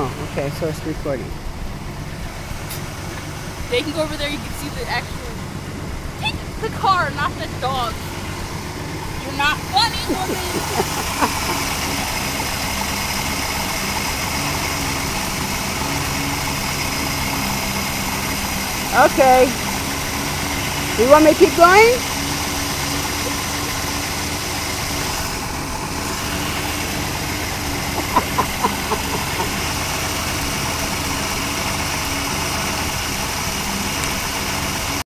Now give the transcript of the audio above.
Oh, okay, so it's recording. They can go over there, you can see the actual... Take the car, not the dog. You're not funny, woman. Okay. You want me to keep going?